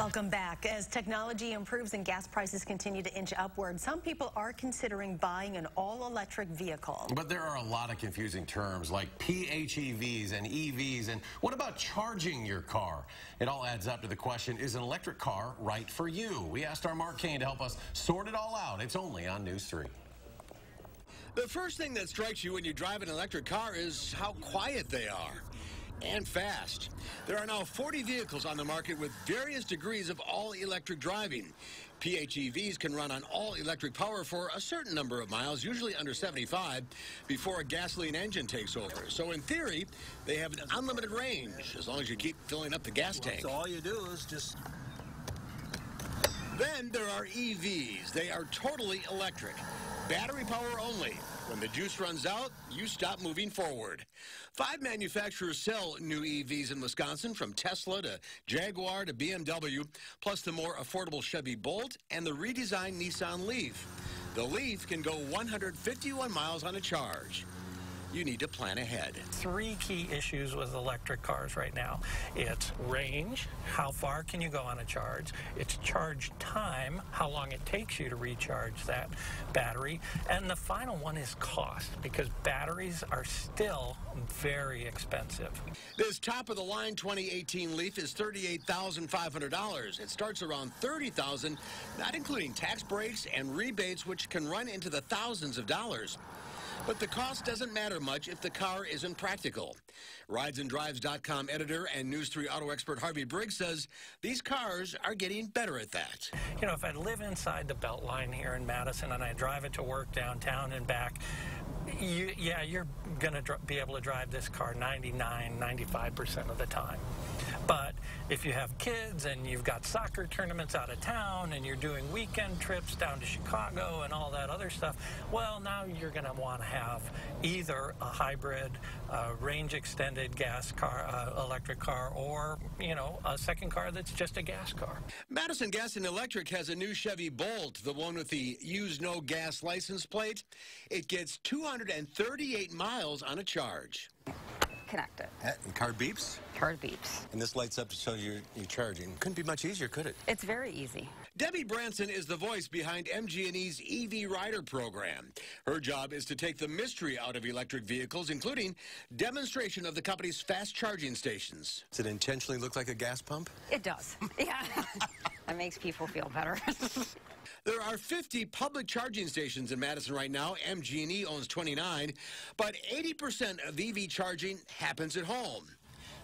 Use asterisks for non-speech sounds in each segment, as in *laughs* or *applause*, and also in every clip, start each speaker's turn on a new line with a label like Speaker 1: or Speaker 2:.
Speaker 1: Welcome back. As technology improves and gas prices continue to inch upward, some people are considering buying an all-electric vehicle.
Speaker 2: But there are a lot of confusing terms like PHEVs and EVs. And what about charging your car? It all adds up to the question, is an electric car right for you? We asked our Mark Koehn to help us sort it all out. It's only on News 3.
Speaker 3: The first thing that strikes you when you drive an electric car is how quiet they are and fast. There are now 40 vehicles on the market with various degrees of all-electric driving. PHEVs can run on all-electric power for a certain number of miles, usually under 75, before a gasoline engine takes over. So in theory, they have an unlimited range as long as you keep filling up the gas tank.
Speaker 4: So all you do is just...
Speaker 3: Then there are EVs. They are totally electric. Battery power only. When the juice runs out, you stop moving forward. Five manufacturers sell new EVs in Wisconsin, from Tesla to Jaguar to BMW, plus the more affordable Chevy Bolt and the redesigned Nissan Leaf. The Leaf can go 151 miles on a charge you need to plan ahead.
Speaker 5: Three key issues with electric cars right now. It's range, how far can you go on a charge? It's charge time, how long it takes you to recharge that battery. And the final one is cost, because batteries are still very expensive.
Speaker 3: This top-of-the-line 2018 Leaf is $38,500. It starts around 30,000, not including tax breaks and rebates, which can run into the thousands of dollars. But the cost doesn't matter much if the car isn't practical. RidesandDrives.com editor and News 3 auto expert Harvey Briggs says these cars are getting better at that.
Speaker 5: You know, if I live inside the Beltline here in Madison and I drive it to work downtown and back, you, yeah, you're going to be able to drive this car 99, 95% of the time. But if you have kids and you've got soccer tournaments out of town and you're doing weekend trips down to Chicago and all that other stuff, well, now you're going to want to have either a hybrid, uh, range extended gas car, uh, electric car, or, you know, a second car that's just a gas car.
Speaker 3: Madison Gas and Electric has a new Chevy Bolt, the one with the use no gas license plate. It gets 238 miles on a charge
Speaker 6: connect it.
Speaker 4: And car beeps?
Speaker 6: Car beeps.
Speaker 4: And this lights up to show you you're charging. Couldn't be much easier, could it?
Speaker 6: It's very easy.
Speaker 3: Debbie Branson is the voice behind MG&E's EV Rider program. Her job is to take the mystery out of electric vehicles, including demonstration of the company's fast charging stations.
Speaker 4: Does it intentionally look like a gas pump?
Speaker 6: It does. *laughs* yeah. *laughs* that makes people feel better. *laughs*
Speaker 3: There are 50 public charging stations in Madison right now. MG&E owns 29, but 80% of EV charging happens at home.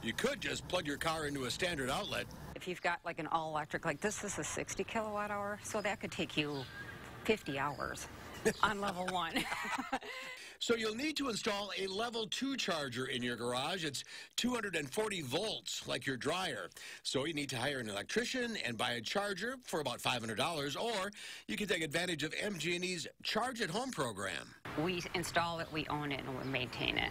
Speaker 3: You could just plug your car into a standard outlet.
Speaker 6: If you've got like an all-electric, like this is a 60 kilowatt hour, so that could take you 50 hours on level one. *laughs*
Speaker 3: So you'll need to install a level 2 charger in your garage. It's 240 volts, like your dryer. So you need to hire an electrician and buy a charger for about $500, or you can take advantage of MG&E's Charge at Home program.
Speaker 6: We install it, we own it, and we maintain it.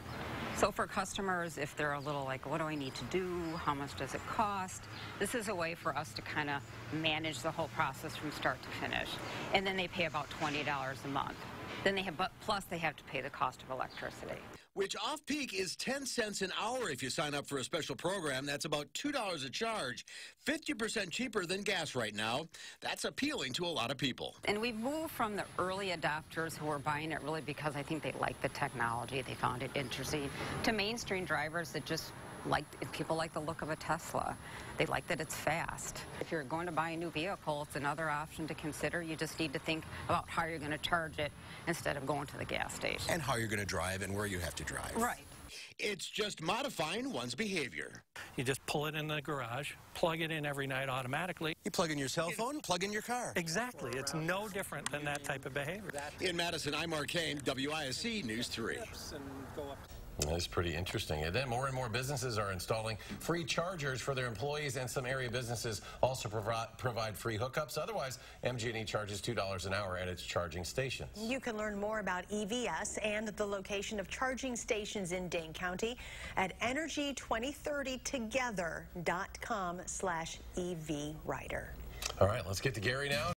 Speaker 6: So for customers, if they're a little like, what do I need to do? How much does it cost? This is a way for us to kind of manage the whole process from start to finish. And then they pay about $20 a month. Then they have, but plus they have to pay the cost of electricity.
Speaker 3: Which off-peak is 10 cents an hour if you sign up for a special program. That's about $2 a charge, 50% cheaper than gas right now. That's appealing to a lot of people.
Speaker 6: And we've moved from the early adopters who are buying it really because I think they like the technology, they found it interesting, to mainstream drivers that just like people like the look of a Tesla. They like that it's fast. If you're going to buy a new vehicle, it's another option to consider. You just need to think about how you're going to charge it instead of going to the gas station.
Speaker 4: And how you're going to drive and where you have to drive.
Speaker 6: Right.
Speaker 3: It's just modifying one's behavior.
Speaker 5: You just pull it in the garage, plug it in every night automatically.
Speaker 4: You plug in your cell phone, plug in your car.
Speaker 5: Exactly. It's no different than that type of behavior.
Speaker 3: In Madison, I'm Mark Koehn, WISC News 3.
Speaker 2: That's pretty interesting. And then more and more businesses are installing free chargers for their employees, and some area businesses also provide, provide free hookups. Otherwise, MG&E charges $2 an hour at its charging stations.
Speaker 1: You can learn more about EVS and the location of charging stations in Dane County at energy2030together.com slash EV Rider.
Speaker 2: All right, let's get to Gary now.